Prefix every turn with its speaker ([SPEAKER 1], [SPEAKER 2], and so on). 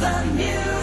[SPEAKER 1] the music.